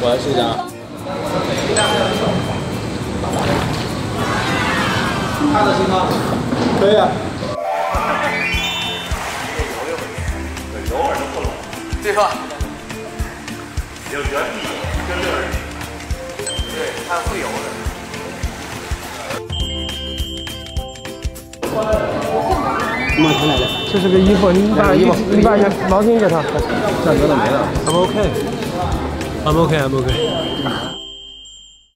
我来试一下。看得清吗？可以啊。对吧？有原理，跟着对，它会有的。马上来的。这是个衣服，你把衣服，你把毛巾给他。价格都没了。I'm okay. I'm okay. I'm okay.